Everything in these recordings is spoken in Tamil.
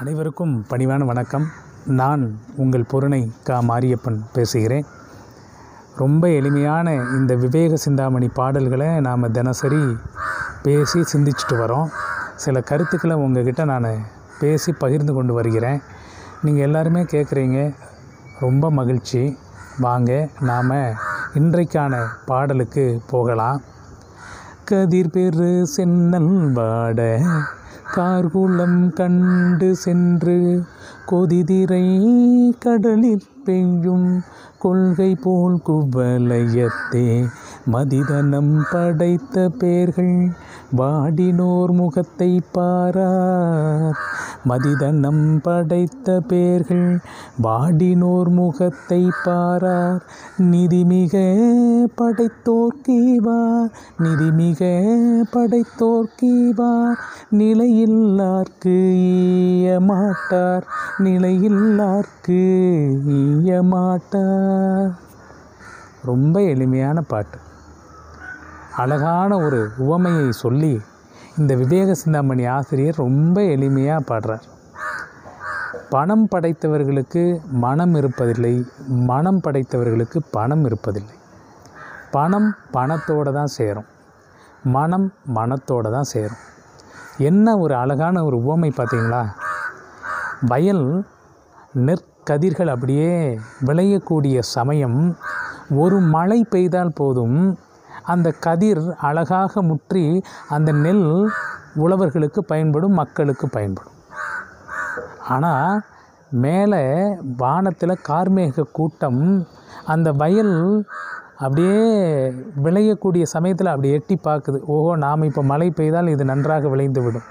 அனைவருக்கும் பணிவான வணக்கம். நான் உங்கள் பொருணை கா மாரியப்பன் பேசுகிறேன். ரொம்ப எளிமையான இந்த விவேக சிந்தாமணி பாடல்களை நாம் தினசரி பேசி சிந்திச்சுட்டு வரோம். சில கருத்துக்களை உங்ககிட்ட நான் பேசி பகிர்ந்து கொண்டு வருகிறேன். நீங்கள் எல்லாருமே கேட்குறீங்க ரொம்ப மகிழ்ச்சி. வாங்க நாம் இன்றைக்கான பாடலுக்கு போகலாம். கதிர் பெரு சென்னல் வாட கார்குளம் கண்டு சென்று கொதிதிரை கடலிற் பெய்யும் கொள்கை போல் குவலயத்தே மதிதனம் படைத்த பேர்கள் வாடினோர் முகத்தை பாரார். மதிதனம் படைத்த பேர்கள் வாடினோர் முகத்தை பாரார். நிதிமிக படைத்தோர்க்கீவார் நிதிமிக படைத்தோர்க்கீவார் நிலையில்லார்க்கு ஈயமாட்டார் நிலையில்லார்க்கு ஈயமாட்டார். ரொம்ப எளிமையான பாட்டு. அழகான ஒரு உவமையை சொல்லி இந்த விவேக சிந்தாமணி ஆசிரியர் ரொம்ப எளிமையாக பாடுறார். பணம் படைத்தவர்களுக்கு மனம் இருப்பதில்லை மனம் படைத்தவர்களுக்கு பணம் இருப்பதில்லை. பணம் பணத்தோடு தான் சேரும். மனம் மனத்தோடு தான் சேரும். என்ன ஒரு அழகான ஒரு உவமை பார்த்தீங்களா வயல் நெற்கதிர்கள் அப்படியே விளையக்கூடிய சமயம் ஒரு மழை பெய்தால் போதும் அந்த கதிர் அழகாக முற்றி அந்த நெல் உழவர்களுக்கு பயன்படும் மக்களுக்கு பயன்படும். ஆனால் மேலே வானத்தில் கார்மேக கூட்டம் அந்த வயல் அப்படியே விளையக்கூடிய சமயத்தில் அப்படி எட்டி பார்க்குது. ஓஹோ நாம் இப்போ மழை பெய்தால் இது நன்றாக விளைந்து விடும்.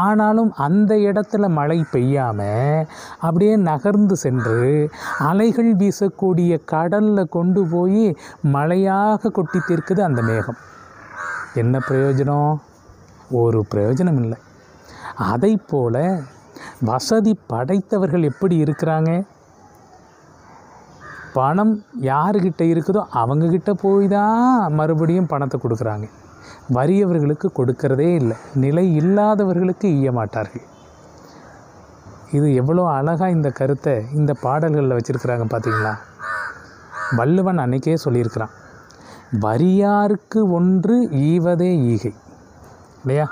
ஆனாலும் அந்த இடத்துல மழை பெய்யாமல் அப்படியே நகர்ந்து சென்று அலைகள் வீசக்கூடிய கடலில் கொண்டு போய் மழையாக கொட்டி தீர்க்குது அந்த மேகம். என்ன பிரயோஜனம்? ஒரு பிரயோஜனம் இல்லை அதை போல் வசதி படைத்தவர்கள் எப்படி இருக்கிறாங்க? பணம் யாருக்கிட்ட இருக்குதோ அவங்கக்கிட்ட போய் தான் மறுபடியும் பணத்தை கொடுக்குறாங்க. வறியவர்களுக்கு கொடுக்கிறதே இல்லை. நிலை இல்லாதவர்களுக்கு ஈய மாட்டார்கள். இது எவ்வளோ அழகாக இந்த கருத்தை இந்த பாடல்களில் வச்சுருக்கிறாங்க பார்த்தீங்களா வள்ளுவன் அன்னைக்கே சொல்லியிருக்கிறான். வரியாருக்கு ஒன்று ஈவதே ஈகை. இல்லையா?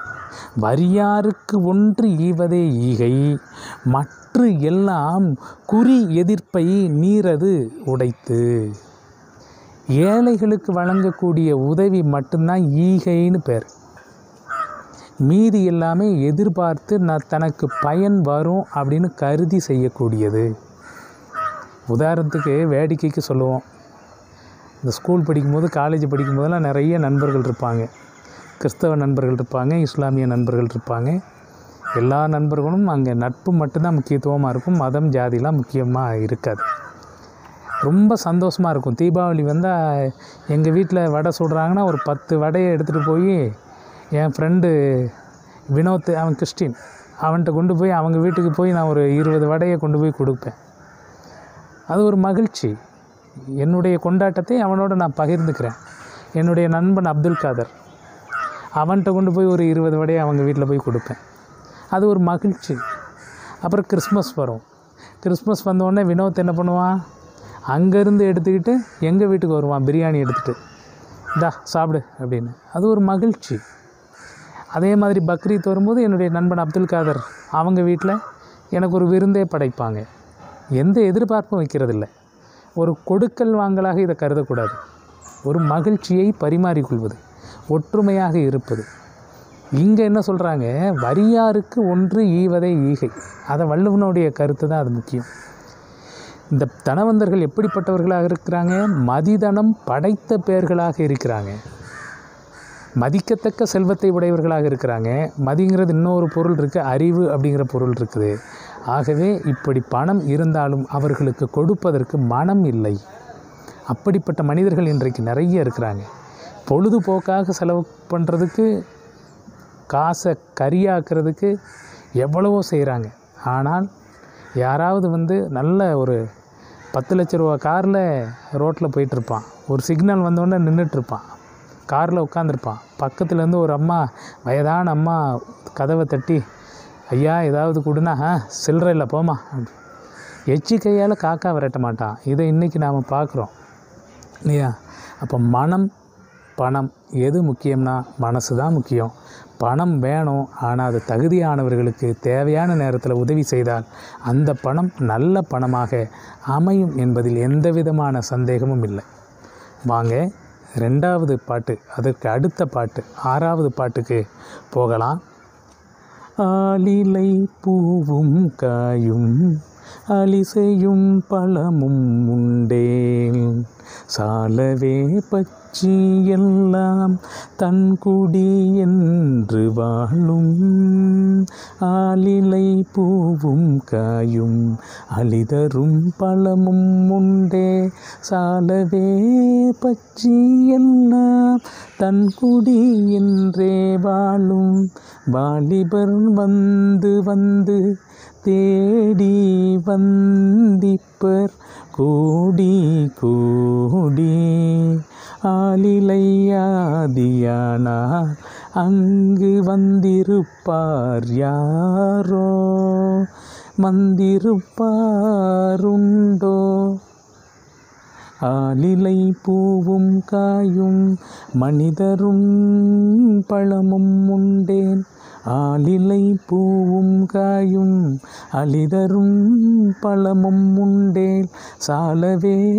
வரியாருக்கு ஒன்று ஈவதே ஈகை மற்ற எல்லாம் குறி எதிர்ப்பை நீரது உடைத்து. ஏழைகளுக்கு வழங்கக்கூடிய உதவி மட்டும்தான் ஈகைன்னு பேர். மீதி எல்லாமே எதிர்பார்த்து நான் தனக்கு பயன் வரும் அப்படின்னு கருதி செய்யக்கூடியது. உதாரணத்துக்கு வேடிக்கைக்கு சொல்லுவோம். இந்த ஸ்கூல் படிக்கும்போது காலேஜ் படிக்கும்போதெல்லாம் நிறைய நண்பர்கள் இருப்பாங்க. கிறிஸ்தவ நண்பர்கள் இருப்பாங்க இஸ்லாமிய நண்பர்கள் இருப்பாங்க. எல்லா நண்பர்களும் அங்கே நட்பு மட்டும்தான் முக்கியத்துவமாக இருக்கும் மதம் ஜாதிலாம் முக்கியமாக இருக்காது. ரொம்ப சந்தோஷமாக இருக்கும். தீபாவளி வந்தால் எங்கள் வீட்டில் வடை சுடுறாங்கன்னா ஒரு பத்து வடையை எடுத்துகிட்டு போய் என் ஃப்ரெண்டு வினோத் அவன் கிறிஸ்டின். அவன்கிட்ட கொண்டு போய் அவங்க வீட்டுக்கு போய் நான் ஒரு இருபது வடையை கொண்டு போய் கொடுப்பேன். அது ஒரு மகிழ்ச்சி. என்னுடைய கொண்டாட்டத்தை அவனோட நான் பகிர்ந்துக்கிறேன். என்னுடைய நண்பன் அப்துல் காதர். அவன்கிட்ட கொண்டு போய் ஒரு இருபது வடையை அவங்க வீட்டில் போய் கொடுப்பேன். அது ஒரு மகிழ்ச்சி. அப்புறம் கிறிஸ்மஸ் வரும். கிறிஸ்மஸ் வந்தோடனே வினோத் என்ன பண்ணுவான்? அங்கேருந்து எடுத்துக்கிட்டு எங்கள் வீட்டுக்கு வருவான் பிரியாணி எடுத்துகிட்டு இந்தா சாப்பிடு அப்படின்னு. அது ஒரு மகிழ்ச்சி. அதே மாதிரி பக்ரீத் வரும்போது என்னுடைய நண்பன் அப்துல் காதர் அவங்க வீட்டில் எனக்கு ஒரு விருந்தே படைப்பாங்க. எந்த எதிர்பார்ப்பும் வைக்கிறதில்ல. ஒரு கொடுக்கல் வாங்கலாக இதை கருதக்கூடாது. ஒரு மகிழ்ச்சியை பரிமாறிக்கொள்வது ஒற்றுமையாக இருப்பது. இங்கே என்ன சொல்கிறாங்க? வரியாருக்கு ஒன்று ஈவதே ஈகை. அதை வள்ளுவனுடைய கருத்து தான் அது முக்கியம். இந்த தனவந்தர்கள் எப்படிப்பட்டவர்களாக இருக்கிறாங்க? மதிதனம் படைத்த பெயர்களாக இருக்கிறாங்க. மதிக்கத்தக்க செல்வத்தை உடையவர்களாக இருக்கிறாங்க. மதிங்கிறது இன்னொரு பொருள் இருக்குது அறிவு அப்படிங்கிற பொருள் இருக்குது. ஆகவே இப்படி பணம் இருந்தாலும் அவர்களுக்கு கொடுப்பதற்கு மனம் இல்லை. அப்படிப்பட்ட மனிதர்கள் இன்றைக்கு நிறைய இருக்கிறாங்க. பொழுதுபோக்காக செலவு பண்ணுறதுக்கு காசை கரியாக்குறதுக்கு எவ்வளவோ செய்கிறாங்க ஆனால் யாராவது வந்து நல்ல ஒரு பத்து லட்ச ரூபா காரில் ரோட்டில் போயிட்டுருப்பான். ஒரு சிக்னல் வந்தோடனே நின்றுட்டுருப்பான் காரில் உட்காந்துருப்பான் பக்கத்துலேருந்து ஒரு அம்மா வயதான அம்மா கதவை தட்டி ஐயா ஏதாவது கொடுனா ஆ சில்லற இல்லை போமா அப்படி. எச்சி கையால் காக்கா விரட்ட மாட்டான். இதை இன்றைக்கி நாம் பார்க்குறோம் இல்லையா? அப்போ மனம் பணம் எது முக்கியம்னா மனசு தான் முக்கியம். பணம் வேணும் ஆனால் அது தகுதியானவர்களுக்கு தேவையான நேரத்தில் உதவி செய்தால் அந்த பணம் நல்ல பணமாக அமையும் என்பதில் எந்த விதமான சந்தேகமும் இல்லை. வாங்க ரெண்டாவது பாட்டு அதற்கு அடுத்த பாட்டு ஆறாவது பாட்டுக்கு போகலாம். ஆலிலை பூவும் காயும் அலிசையும் பழமும் உண்டேன் சாலவே பச்சி எல்லாம் தன் குடி என்று வாழும். ஆலிலை பூவும் காயும் அலிதரும் பழமும் உண்டே. சாலவே பச்சி எல்லாம் தன் குடி என்றே வாழும். வாலிபர் வந்து வந்து தேடி வந்திப்பர். கூடி கூடி ஆலிலையாதியானார் அங்கு வந்திருப்பார் யாரோ? வந்திருப்பாருண்டோ? ஆலிலை பூவும் காயும் மனிதரும் பழமும் உண்டேன். ஆலிலை பூவும் காயும் அலிதரும் பழமும் உண்டேல். சாலவே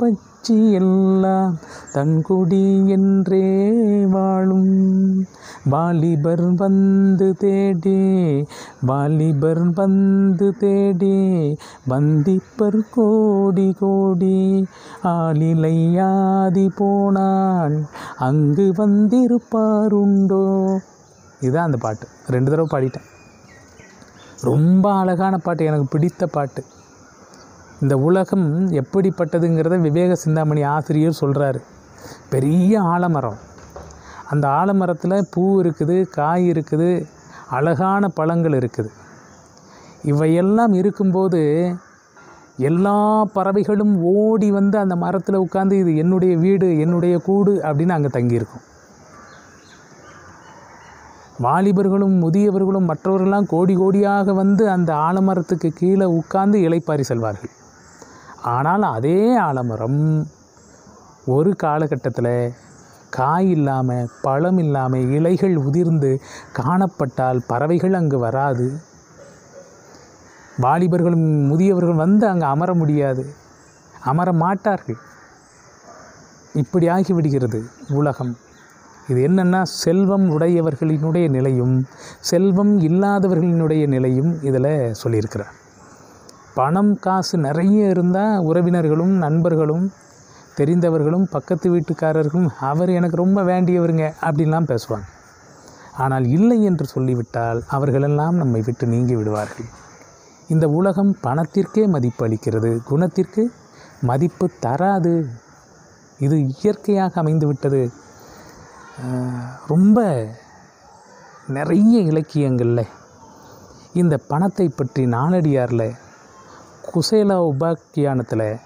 பச்சி எல்லாம் தன்குடி என்றே வாழும். வாலிபர் வந்து தேடி வாலிபர் வந்து தேடி வந்திப்பர் கோடி கோடி. ஆலிலையாதி போனான் அங்கு வந்திருப்பாருண்டோ? இதுதான் அந்த பாட்டு. ரெண்டு தடவை பாடிட்டேன். ரொம்ப அழகான பாட்டு எனக்கு பிடித்த பாட்டு. இந்த உலகம் எப்படிப்பட்டதுங்கிறத விவேக சிந்தாமணி ஆசிரியர் சொல்கிறாரு பெரிய ஆலமரம். அந்த ஆலமரத்தில் பூ இருக்குது காய் இருக்குது அழகான பழங்கள் இருக்குது. இவையெல்லாம் இருக்கும்போது எல்லா பறவைகளும் ஓடி வந்து அந்த மரத்தில் உட்காந்து இது என்னுடைய வீடு என்னுடைய கூடு அப்படின்னு அங்கே தங்கியிருக்கும். வாலிபர்களும் முதியவர்களும் மற்றவர்கள்லாம் கோடி கோடியாக வந்து அந்த ஆலமரத்துக்கு கீழே உட்கார்ந்து இலைப்பாரி செல்வார்கள். ஆனால் அதே ஆலமரம் ஒரு காலகட்டத்தில் காய் இல்லாமல் பழம் இல்லாமல் இலைகள் உதிர்ந்து காணப்பட்டால் பறவைகள் அங்கு வராது. வாலிபர்களும் முதியவர்கள் வந்து அங்கே அமர முடியாது. அமர மாட்டார்கள். இப்படி ஆகிவிடுகிறது உலகம். இது என்னென்னா செல்வம் உடையவர்களினுடைய நிலையும் செல்வம் இல்லாதவர்களினுடைய நிலையும் இதில் சொல்லியிருக்கிறார். பணம் காசு நிறைய இருந்தால் உறவினர்களும் நண்பர்களும் தெரிந்தவர்களும் பக்கத்து வீட்டுக்காரர்களும் அவர் எனக்கு ரொம்ப வேண்டியவருங்க அப்படின்லாம் பேசுவாங்க. ஆனால் இல்லை என்று சொல்லிவிட்டால் அவர்களெல்லாம் நம்மை விட்டு நீங்கி விடுவார்கள். இந்த உலகம் பணத்திற்கே மதிப்பு அளிக்கிறது குணத்திற்கு மதிப்பு தராது. இது இயற்கையாக அமைந்துவிட்டது. ரொம்ப நிறைய இலக்கியங்களில் இந்த பணத்தை பற்றி நாலடியாரில் குசேலா உபாக்கியானத்தில்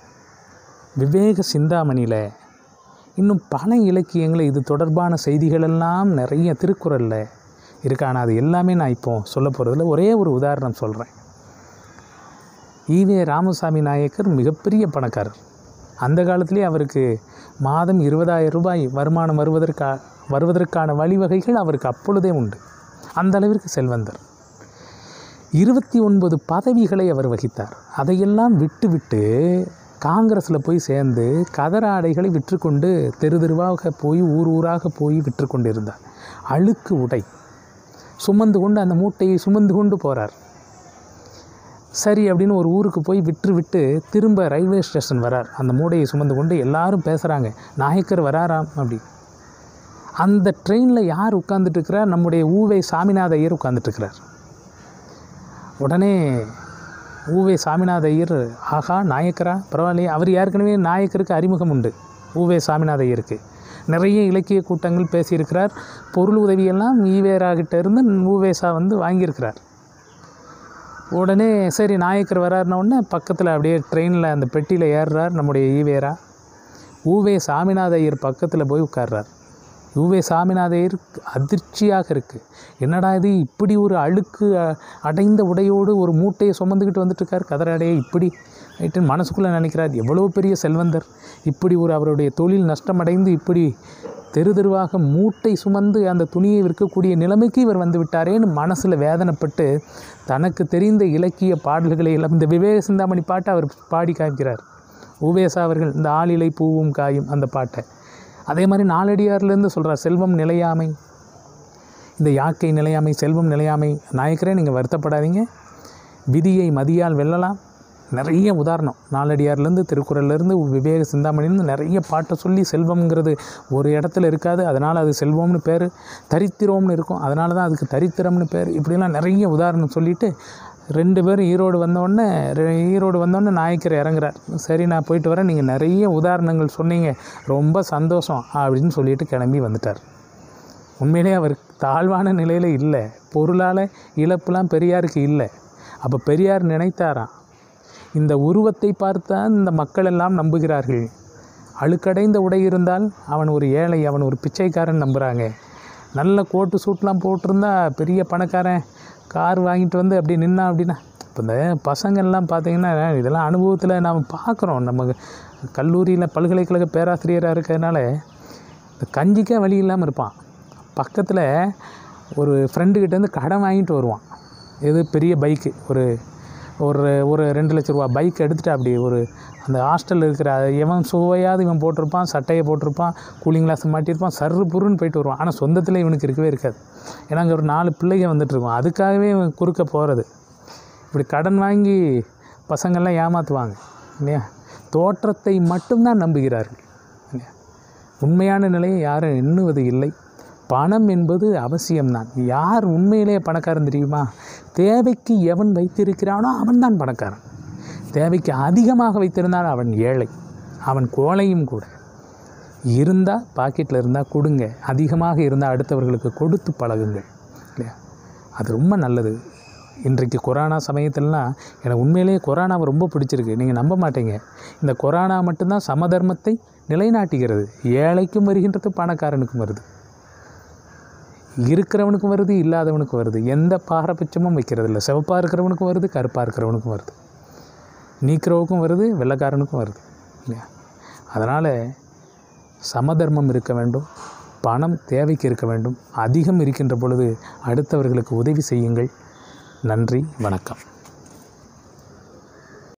விவேக சிந்தாமணியில் இன்னும் பல இலக்கியங்களில் இது தொடர்பான செய்திகளெல்லாம் நிறைய திருக்குறளில் இருக்கு. ஆனால் அது எல்லாமே நான் இப்போ சொல்ல போகிறதுல ஒரே ஒரு உதாரணம் சொல்கிறேன் ஈவே ராமசாமி நாயக்கர் மிகப்பெரிய பணக்காரர். அந்த காலத்திலே அவருக்கு மாதம் இருபதாயிரம் ரூபாய் வருமானம் வருவதற்கா வருவதற்கான வழிவகைகள் அவருக்கு அப்பொழுதே உண்டு. அந்த அளவிற்கு செல்வந்தர். இருபத்தி ஒன்பது பதவிகளை அவர் வகித்தார். அதையெல்லாம் விட்டுவிட்டு காங்கிரஸில் போய் சேர்ந்து கதர ஆடைகளை விற்றுக்கொண்டு தெரு தெருவாக போய் ஊர் ஊராக போய் விற்றுக்கொண்டு இருந்தார் அழுக்கு உடை. சுமந்து கொண்டு அந்த மூட்டையை சுமந்து கொண்டு போகிறார் சரி அப்படின்னு ஒரு ஊருக்கு போய் விட்டு விட்டு திரும்ப ரயில்வே ஸ்டேஷன் வரார். அந்த மூடையை சுமந்து கொண்டு எல்லாரும் பேசுகிறாங்க நாயக்கர் வராராம் அப்படி. அந்த ட்ரெயினில் யார் உட்காந்துட்டுருக்கிறார் நம்முடைய ஊவே சாமிநாத ஐயர் உட்காந்துட்டுருக்கிறார் உடனே ஊவே சாமிநாத ஐயர் ஆகா நாயக்கரா பரவாயில்லையே அவர் ஏற்கனவே நாயக்கருக்கு அறிமுகம் உண்டு ஊவே சாமிநாத ஐயருக்கு நிறைய இலக்கிய கூட்டங்கள் பேசியிருக்கிறார். பொருள் உதவியெல்லாம் ஈவேராகிட்ட இருந்து ஊவேசா வந்து வாங்கியிருக்கிறார். உடனே சரி நாயக்கர் வராருனோடனே பக்கத்தில் அப்படியே ட்ரெயினில் அந்த பெட்டியில் ஏறுறார் நம்முடைய ஈவேரா. ஊவே சாமிநாத ஐயர் பக்கத்தில் போய் உட்கார்றார். யுவே சாமிநாதையர் அதிர்ச்சியாக இருக்குது என்னடா இது இப்படி ஒரு அழுக்கு அடைந்த உடையோடு ஒரு மூட்டையை சுமந்துக்கிட்டு வந்துட்டுருக்கார் கதராடையை இப்படி. ரைட்டு மனசுக்குள்ளே நினைக்கிறார் எவ்வளோ பெரிய செல்வந்தர். இப்படி ஒரு அவருடைய தொழில் நஷ்டமடைந்து இப்படி தெரு தெருவாக மூட்டை சுமந்து அந்த துணியை விற்கக்கூடிய நிலைமைக்கு இவர் வந்து விட்டாரேன்னு மனசில் வேதனைப்பட்டு தனக்கு தெரிந்த இலக்கிய பாடல்களை எல்லாம் இந்த விவேக சிந்தாமணி பாட்டை அவர் பாடி காமிக்கிறார். உவேசா அவர்கள் இந்த ஆளிலை பூவும் காயும் அந்த பாட்டை. அதே மாதிரி நாலடியார்லேருந்து சொல்கிறார் செல்வம் நிலையாமை. இந்த யாக்கை நிலையாமை செல்வம் நிலையாமை. நாயக்கரே நீங்கள் வருத்தப்படாதீங்க. விதியை மதியால் வெல்லலாம். நிறைய உதாரணம். நாலடியார்லேருந்து திருக்குறள்லேருந்து விவேக சிந்தாமணிலேருந்து நிறைய பாட்டை சொல்லி செல்வம்ங்கிறது ஒரு இடத்துல இருக்காது. அதனால் அது செல்வம்னு பேர் தரித்திரம்னு இருக்கும். அதனால தான் அதுக்கு தரித்திரம்னு பேர். இப்படிலாம் நிறைய உதாரணம் சொல்லிட்டு ரெண்டு பேரும் ஈரோடு வந்தோடனே ஈரோடு வந்தோடனே நாயக்கர் இறங்குறார். சரி நான் போயிட்டு வரேன். நீங்கள் நிறைய உதாரணங்கள் சொன்னீங்க. ரொம்ப சந்தோஷம் அப்படின்னு சொல்லிட்டு கிளம்பி வந்துட்டார். உண்மையிலே அவர் தாழ்வான நிலையில் இல்லை. பொருளால் இழப்புலாம் பெரியாருக்கு இல்லை. அப்போ பெரியார் நினைத்தாராம் இந்த உருவத்தை பார்த்தான் இந்த மக்கள் எல்லாம் நம்புகிறார்கள். அழுக்கடைந்த உடை இருந்தால் அவன் ஒரு ஏழை அவன் ஒரு பிச்சைக்காரன் நம்புகிறாங்க நல்ல கோட்டு சூட்லாம் போட்டிருந்தா பெரிய பணக்காரன் கார் வாங்கிட்டு வந்து அப்படி நின்னா அப்படின்னா இப்போ இந்த பசங்கள்லாம் பார்த்தீங்கன்னா இதெல்லாம் அனுபவத்தில் நாம் பார்க்குறோம் நம்ம கல்லூரியில் பல்கலைக்கழக பேராசிரியராக இருக்கிறதுனால இந்த கஞ்சிக்கே வழி இல்லாமல் இருப்பான். பக்கத்தில் ஒரு ஃப்ரெண்டுக்கிட்டேருந்து கடன் வாங்கிட்டு வருவான். இது பெரிய பைக்கு ஒரு ஒரு ஒரு ரெண்டு லட்ச ரூபா பைக் எடுத்துகிட்டு அப்படி ஒரு அந்த ஹாஸ்டலில் இருக்கிற இவன் சுவையாவது இவன் போட்டிருப்பான் சட்டையை போட்டிருப்பான் கூலிங் கிளாஸ் மாட்டியிருப்பான் சர்ரு புருன்னு போயிட்டு வருவான். ஆனால் சொந்தத்தில் இவனுக்கு இருக்கவே இருக்காது. ஏன்னா அங்கே ஒரு நாலு பிள்ளைங்க வந்துட்டுருக்கும். அதுக்காகவே இவன் குறுக்க போகிறது இப்படி கடன் வாங்கி பசங்கள்லாம் ஏமாற்றுவாங்க இல்லையா? தோற்றத்தை மட்டும்தான் நம்புகிறார்கள். இல்லையா? உண்மையான நிலையை யாரும் எண்ணுவது இல்லை. பணம் என்பது அவசியம்தான். யார் உண்மையிலேயே பணக்காரன் தெரியுமா? தேவைக்கு எவன் வைத்திருக்கிறானோ அவன்தான் பணக்காரன். தேவைக்கு அதிகமாக வைத்திருந்தால் அவன் ஏழை அவன் கோழையும் கூட. இருந்தால் பாக்கெட்டில் இருந்தால் கொடுங்க. அதிகமாக இருந்தால் அடுத்தவர்களுக்கு கொடுத்து பழகுங்கள். இல்லையா? அது ரொம்ப நல்லது. இன்றைக்கு கொரோனா சமயத்திலலாம் எனக்கு உண்மையிலேயே கொரோனாவை ரொம்ப பிடிச்சிருக்கு. நீங்கள் நம்ப மாட்டீங்க. இந்த கொரோனா மட்டும்தான் சமதர்மத்தை நிலைநாட்டுகிறது. ஏழைக்கும் வருகின்றது பணக்காரனுக்கும் வருது. இருக்கிறவனுக்கும் வருது இல்லாதவனுக்கும் வருது. எந்த பாரபட்சமும் வைக்கிறது இல்லை சிவப்பாக இருக்கிறவனுக்கும் வருது கருப்பாக இருக்கிறவனுக்கும் வருது. நீக்கிறவனுக்கும் வருது வெள்ளைக்காரனுக்கும் வருது. இல்லையா? அதனால் சமதர்மம் இருக்க வேண்டும் பணம் தேவைக்கு இருக்க வேண்டும் அதிகம் இருக்கின்ற பொழுது அடுத்தவர்களுக்கு உதவி செய்யுங்கள். நன்றி வணக்கம்.